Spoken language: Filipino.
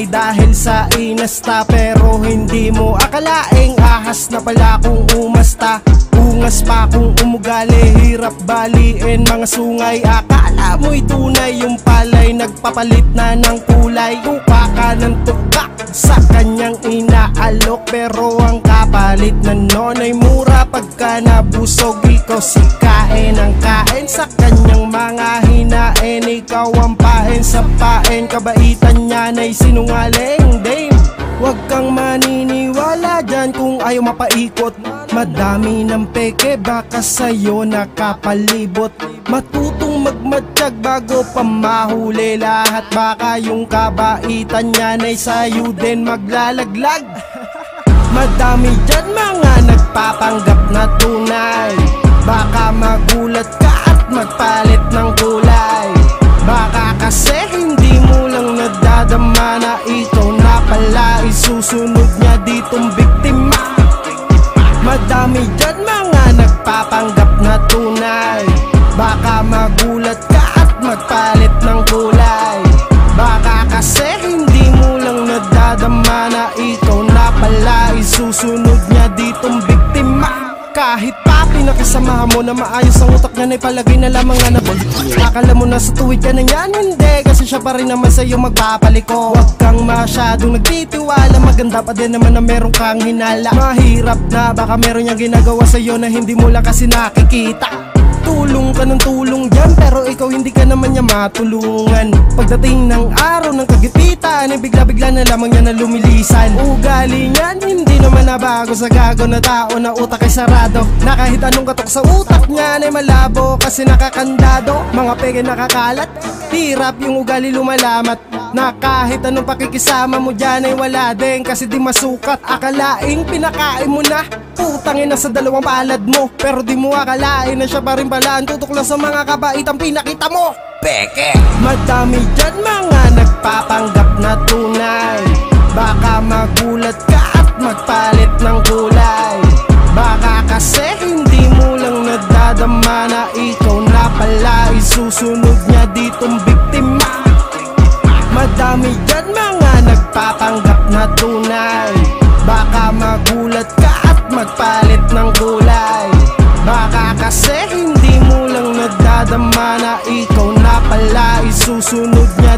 Tunay dahil sa inasta. Pero hindi mo akalaing ahas na pala kung umasta. Ungas pa kung umugali, hirap baliin mga sungay. Akala mo'y tunay yung palay Nagpapalit na ng kulay. Tuka ka ng tukak sa kanyang inaalok. Pero ang kapalit na nun ay mura Pagka nabusog. Ikaw si kain ang kain Sa kanyang mga hinain. Ikaw ang pain sa pain. Kabaitan niya na'y sinungaling Dame Huwag kang maniniwala dyan kung ayaw mapaikot. Madami ng peke baka sa'yo nakapalibot. Matutong magmatsyag bago pa mahuli lahat. Baka yung kabaitan niya na'y sa'yo din maglalaglag. Madami dyan mga nagpapanggap na tunay. Baka at magpalit ng kulay. Baka kasi hindi mo lang nadadama na ikaw na pala Isusunod niya ditong biktima. Madami dyan mga nagpapanggap na tunay. Baka magulat ka at magpalit ng kulay. Baka kasi hindi mo lang nadadama na ikaw na pala Isusunod niya ditong biktima kahit pa pinakasamahan mo na maayos ang utak niya na palagay na lamang na Akala mo na sa tuwid ka na yan, hindi. Kasi siya pa rin naman sa'yo magpapaliko Huwag kang masyadong nagtitiwala. Maganda pa din naman na meron kang hinala. Mahirap na baka meron niyang ginagawa sa'yo na hindi mo lang kasi nakikita. Tulong ka ng tulong dyan Pero ikaw hindi ka naman niya matulungan. Pagdating ng araw ng kagipitan Ay bigla-bigla na lamang niya na lumilisan. Ugali niyan hindi naman nabago Sa gago na tao na utak ay sarado. Na kahit anong katok sa utak niyan ay malabo Kasi nakakandado. Mga pege nakakalat Hirap yung ugali lumalamat. Na kahit anong pakikisama mo dyan ay wala din Kasi di masukat. Akalaing pinakain mo na Putangin na sa dalawang palad mo. Pero di mo akalain na siya pa rin pala Ang tutok sa mga kabaitang pinakita mo. Peke! Madami dyan mga nagpapanggap na tunay. Baka magulat ka at magpalit ng kulay. Baka kasi hindi mo lang nadadama na ikaw na pala Isusunod niya ditong biktima. Madami dyan mga nagpapanggap na tunay. Baka magulat ka at magpalit ng kulay. Baka kasi hindi mo lang nadadama na ikaw na pala Isusunod niya